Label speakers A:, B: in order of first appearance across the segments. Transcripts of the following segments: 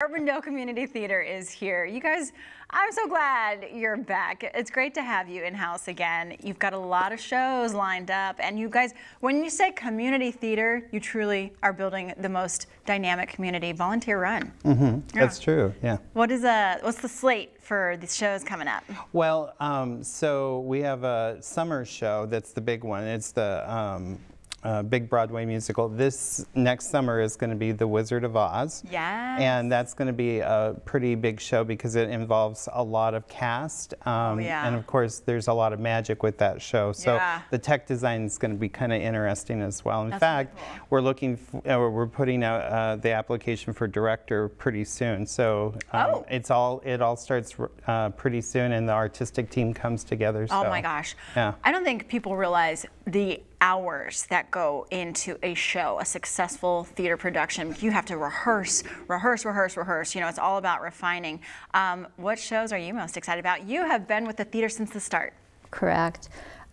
A: Urbandale Community Theater is here. You guys, I'm so glad you're back. It's great to have you in-house again. You've got a lot of shows lined up and you guys, when you say community theater, you truly are building the most dynamic community volunteer run.
B: Mm-hmm. Yeah. That's true, yeah.
A: What is a, what's the slate for these shows coming up?
B: Well, um, so we have a summer show that's the big one. It's the um, uh, big Broadway musical. This next summer is going to be The Wizard of Oz.
A: Yes.
B: And that's going to be a pretty big show because it involves a lot of cast. Um,
A: oh, yeah.
B: And of course, there's a lot of magic with that show. So
A: yeah.
B: the tech design is going to be kind of interesting as well. In
A: that's
B: fact,
A: really cool.
B: we're looking, uh, we're putting out uh, the application for director pretty soon. So um,
A: oh.
B: it's all, it all starts uh, pretty soon and the artistic team comes together.
A: Oh my gosh.
B: Yeah.
A: I don't think people realize the hours that go into a show, a successful theater production. You have to rehearse, rehearse, rehearse, rehearse. You know, it's all about refining. Um, what shows are you most excited about? You have been with the theater since the start.
C: Correct.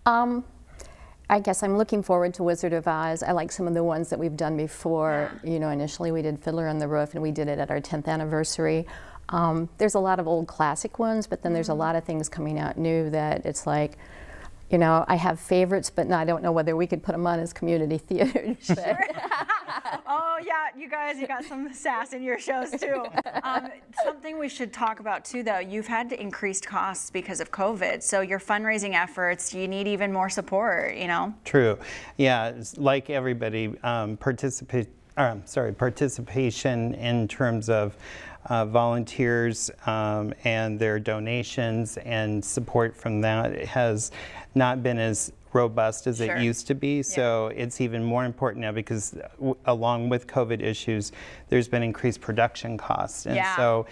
C: Um, I guess I'm looking forward to Wizard of Oz. I like some of the ones that we've done before.
A: Yeah.
C: You know, initially we did Fiddler on the Roof and we did it at our 10th anniversary. Um, there's a lot of old classic ones, but then there's a
A: Mm-hmm.
C: lot of things coming out new that it's like, you know, I have favorites, but I don't know whether we could put them on as community theater. But
A: Oh yeah, you guys, you got some sass in your shows too. Um, something we should talk about too, though. You've had increased costs because of COVID, so your fundraising efforts, you need even more support. You know.
B: True. Yeah, like everybody, um, participate. Um, sorry, participation in terms of uh, volunteers um, and their donations and support from that has not been as robust as
A: Sure.
B: it used to be. So it's even more important now because w- along with COVID issues, there's been increased production costs. And
A: Yeah.
B: so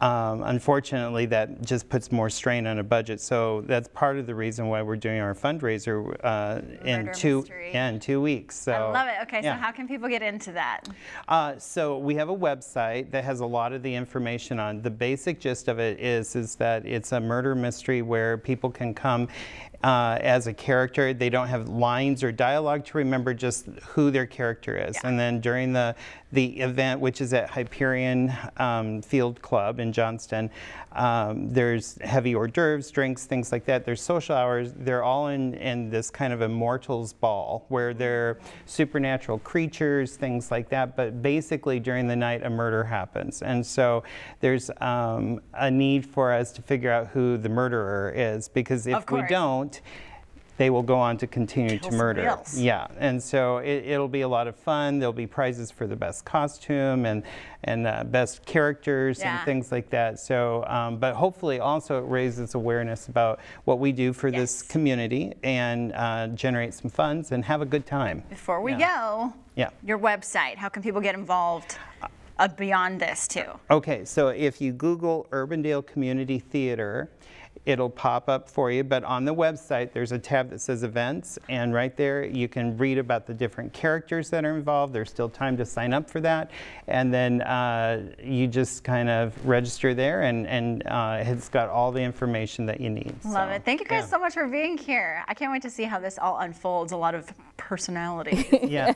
B: um, unfortunately that just puts more strain on a budget. So that's part of the reason why we're doing our fundraiser uh, in two yeah, in two weeks. So
A: I love it. Okay,
B: yeah.
A: so how can people get into that?
B: Uh, so we have a website that has a lot of the information on. The basic gist of it is is that it's a murder mystery where people can come uh, as a character. They don't have lines or dialogue to remember just who their character is.
A: Yeah.
B: And then during the the event, which is at Hyperion um, Field Club in Johnston, um, there's heavy hors d'oeuvres, drinks, things like that. There's social hours. They're all in, in this kind of immortals ball where they're supernatural creatures, things like that. But basically, during the night, a murder happens. And so there's um, a need for us to figure out who the murderer is because if we
A: course.
B: Don't, they will go on to continue
A: Kill
B: to murder.
A: else.
B: Yeah, and so it, it'll be a lot of fun. There'll be prizes for the best costume and and uh, best characters
A: Yeah.
B: and things like that. So, um, but hopefully also it raises awareness about what we do for this community and uh, generate some funds and have a good time.
A: Before we
B: Yeah.
A: go,
B: Yeah.
A: your website. How can people get involved uh, beyond this too?
B: Okay, so if you Google Urbandale Community Theater, it'll pop up for you. But on the website, there's a tab that says events, and right there you can read about the different characters that are involved. There's still time to sign up for that, and then uh, you just kind of register there, and and uh, it's got all the information that you need.
A: Love
B: So,
A: it. Thank you guys
B: yeah.
A: so much for being here. I can't wait to see how this all unfolds. A lot of personality.
B: Yeah.